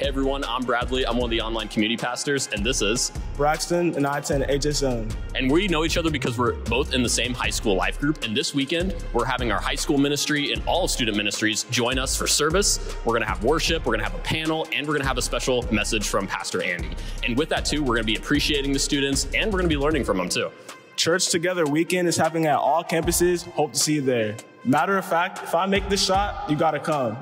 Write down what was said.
Hey everyone, I'm Bradley. I'm one of the online community pastors, and this is Braxton, and I attend HSM. And we know each other because we're both in the same high school life group. And this weekend, we're having our high school ministry and all student ministries join us for service. We're going to have worship, we're going to have a panel, and we're going to have a special message from Pastor Andy. And with that, too, we're going to be appreciating the students and we're going to be learning from them, too. Church Together weekend is happening at all campuses. Hope to see you there. Matter of fact, if I make the shot, you got to come.